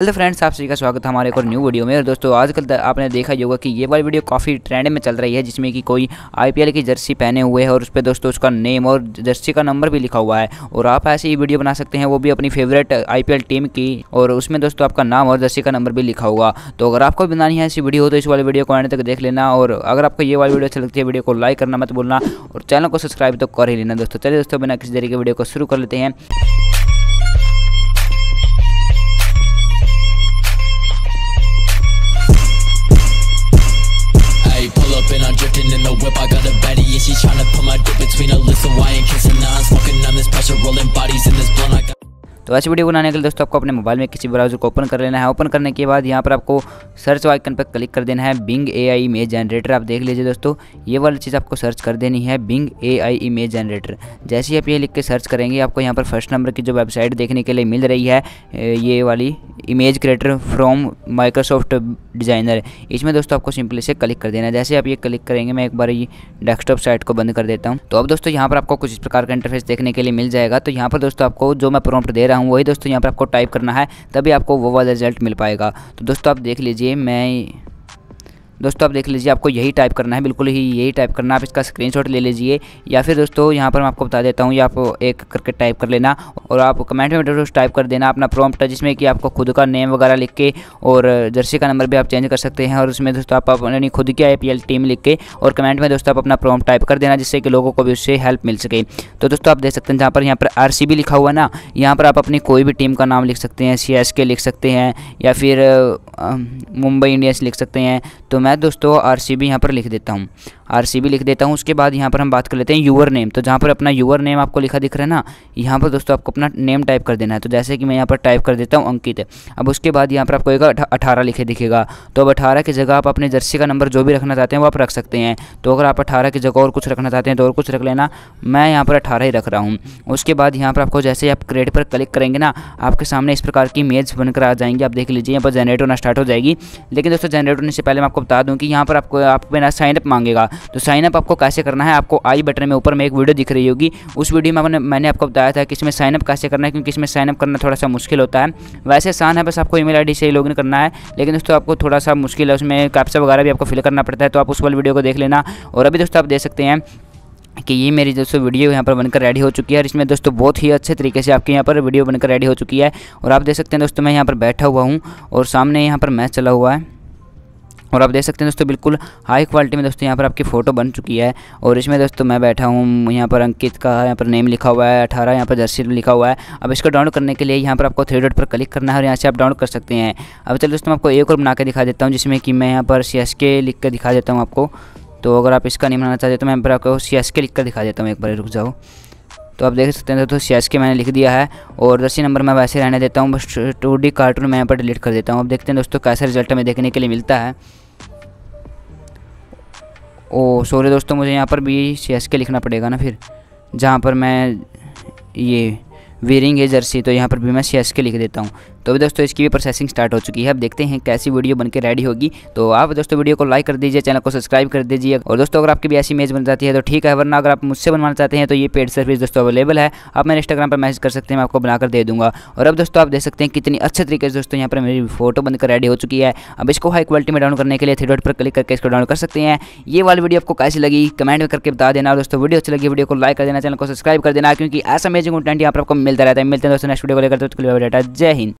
Hello friends, आप सभी का स्वागत है हमारे एक और न्यू वीडियो में। और दोस्तों, आजकल आपने देखा ही होगा कि ये वाली वीडियो काफ़ी ट्रेंड में चल रही है, जिसमें कि कोई आईपीएल की जर्सी पहने हुए है और उस पर दोस्तों उसका नेम और जर्सी का नंबर भी लिखा हुआ है। और आप ऐसी ही वीडियो बना सकते हैं, वो भी अपनी फेवरेट आईपीएल टीम की। और उसमें दोस्तों आपका नाम और जर्सी का नंबर भी लिखा हुआ तो अगर आपको बनानी है ऐसी वीडियो तो इस वाली वीडियो को आने तक देख लेना। और अगर आपको ये वाली वीडियो अच्छी लगती है वीडियो को लाइक करना मत बोलना और चैनल को सब्सक्राइब तो कर ही लेना दोस्तों। चलिए दोस्तों, बिना किसी तरीके वीडियो को शुरू कर लेते हैं। तो ऐसी वीडियो बनाने के लिए दोस्तों आपको अपने मोबाइल में किसी ब्राउज़र को ओपन कर लेना है। ओपन करने के बाद यहाँ पर आपको सर्च आइकन पर क्लिक कर देना है Bing A I image generator आप देख लीजिए दोस्तों, ये वाली चीज़ आपको सर्च कर देनी है Bing A I image generator जैसे ही आप ये लिख के सर्च करेंगे, आपको यहाँ पर फ़र्स्ट नंबर की जो वेबसाइट देखने के लिए मिल रही है ये वाली image creator from Microsoft Designer इसमें दोस्तों आपको सिंपली से क्लिक कर देना है। जैसे आप ये क्लिक करेंगे, मैं एक बार ये डेस्कटॉप साइट को बंद कर देता हूँ। तो अब दोस्तों यहाँ पर आपको कुछ इस प्रकार का इंटरफेस देखने के लिए मिल जाएगा। तो यहाँ पर दोस्तों आपको जो मैं प्रॉम्प्ट दे रहा हूँ वही दोस्तों यहाँ पर आपको टाइप करना है, तभी आपको वो वाला रिज़ल्ट मिल पाएगा। तो दोस्तों आप देख लीजिए, मैं दोस्तों, आप देख लीजिए, आपको यही टाइप करना है, बिल्कुल ही यही टाइप करना आप इसका स्क्रीनशॉट ले लीजिए। या फिर दोस्तों, यहाँ पर मैं आपको बता देता हूँ, या आप एक करके टाइप कर लेना और आप कमेंट में दोस्तों टाइप कर देना अपना प्रॉम्प्ट जिसमें कि आपको खुद का नेम वगैरह लिख के और जर्सी का नंबर भी आप चेंज कर सकते हैं और उसमें दोस्तों, आप अपनी खुद की आईपीएल टीम लिख के और कमेंट में दोस्तों, आप अपना प्रॉम्प्ट टाइप कर देना जिससे कि लोगों को भी उससे हेल्प मिल सके। तो दोस्तों, आप देख सकते हैं, जहाँ पर यहाँ पर आर लिखा हुआ ना, यहाँ पर आप अपनी कोई भी टीम का नाम लिख सकते हैं सी लिख सकते हैं या फिर मुंबई इंडियंस लिख सकते हैं। तो मैं दोस्तों आर सी बी यहाँ पर लिख देता हूँ। RCB लिख देता हूँ, उसके बाद यहाँ पर हम बात कर लेते हैं यूवर नेम। तो जहाँ पर अपना यूवर नेम आपको लिखा दिख रहा है ना, यहाँ पर दोस्तों आपको अपना नेम टाइप कर देना है। तो जैसे कि मैं यहाँ पर टाइप कर देता हूँ अंकित, अब उसके बाद यहाँ पर आपको एक अठारह लिखे दिखेगा। तो अब अठारह की जगह आप अपने जर्सी का नंबर जो भी रखना चाहते हैं वो आप रख सकते हैं। तो अगर आप अठारह की जगह और कुछ रखना चाहते हैं तो और कुछ रख लेना। मैं यहाँ पर अठारह ही रख रहा हूँ। उसके बाद यहाँ पर आपको जैसे आप क्रेड पर क्लिक करेंगे ना, आपके सामने इस प्रकार की इमेज बनकर आ जाएँगी। आप देख लीजिए, यहाँ पर जनरेट होना स्टार्ट हो जाएगी। लेकिन दोस्तों जनरेट होने से पहले मैं आपको बता दूँ कि यहाँ पर आपको, आप मेरा साइनअप मांगेगा। तो साइनअप आपको कैसे करना है? आपको आई बटन में ऊपर में एक वीडियो दिख रही होगी। उस वीडियो में मैंने मैंने आपको बताया था कि इसमें साइनअप कैसे करना है, क्योंकि इसमें साइनअप करना थोड़ा सा मुश्किल होता है। वैसे आसान है, बस आपको ईमेल आईडी से ही लॉगिन करना है, लेकिन दोस्तों आपको थोड़ा सा मुश्किल है, उसमें कैप्चा वगैरह भी आपको फिल करना पड़ता है तो आप उस वाली वीडियो को देख लेना। और अभी दोस्तों आप देख सकते हैं कि ये मेरी दोस्तों वीडियो यहाँ पर बनकर रेडी हो चुकी है, और इसमें दोस्तों बहुत ही अच्छे तरीके से आपके यहाँ पर वीडियो बनकर रेडी हो चुकी है। और आप देख सकते हैं दोस्तों, मैं यहाँ पर बैठा हुआ हूँ, और सामने यहाँ पर मैच चला हुआ है। और आप देख सकते हैं दोस्तों, बिल्कुल हाई क्वालिटी में दोस्तों यहाँ पर आपकी फ़ोटो बन चुकी है। और इसमें दोस्तों मैं बैठा हूँ, यहाँ पर अंकित का यहाँ पर नेम लिखा हुआ है, अठारह, यहाँ पर जर्सी लिखा हुआ है। अब इसको डाउनलोड करने के लिए यहाँ पर आपको थ्री डॉट पर क्लिक करना है और यहाँ से आप डाउनलोड कर सकते हैं। अब चलो दोस्तों आपको एक और बना के दिखा देता हूँ, जिसमें कि मैं यहाँ पर सी एस के लिख कर दिखा देता हूँ आपको। तो अगर आप इसका नहीं बनाना चाहते तो मैं यहाँ पर आपको सी एस के लिख कर दिखा देता हूँ, एक बार रुक जाओ। तो आप देख सकते हैं दोस्तों सी एस के मैंने लिख दिया है और दसी नंबर मैं वैसे रहने देता हूँ, बस टू डी कार्टून मैं यहाँ पर डिलीट कर देता हूँ। अब देखते हैं दोस्तों कैसा रिज़ल्ट हमें देखने के लिए मिलता है। ओ सॉरी दोस्तों, मुझे यहाँ पर भी सी एस के लिखना पड़ेगा ना फिर, जहाँ पर मैं ये वेरिंग है जर्सी तो यहाँ पर भी मैं सी एस के लिख देता हूँ। तो अभी दोस्तों इसकी भी प्रोसेसिंग स्टार्ट हो चुकी है। अब देखते हैं कैसी वीडियो बनकर रेडी होगी। तो आप दोस्तों वीडियो को लाइक कर दीजिए चैनल को सब्सक्राइब कर दीजिए। और दोस्तों, अगर आपकी भी ऐसी इमेज बन जाती है तो ठीक है, वरना अगर आप मुझसे बनवाना चाहते हैं तो ये पेड सर्विस दोस्तों अवेलेबल है। आप मेरे इंस्टाग्राम पर मैसेज कर सकते हैं, मैं आपको बनाकर दे दूँगा। और अब दोस्तों, आप देख सकते हैं कितनी अच्छे तरीके से दोस्तों यहाँ पर मेरी फ़ोटो बनकर रेडी हो चुकी है। अब इसको हाई क्वालिटी में डाउन करने के लिए थ्री डॉट पर क्लिक करके इसको डाउन कर सकते हैं। ये वाली वीडियो आपको कैसी लगी कमेंट में करके बता देना। दोस्तों वीडियो अच्छी लगी वीडियो को लाइक कर देना चैनल को सब्सक्राइब कर देना, क्योंकि ऐसा अमेजिंग कंटेंट यहाँ पर आपको मिलता रहता है। मिलते हैं दोस्तों नेक्स्ट वीडियो को लेकर तो जय हिंद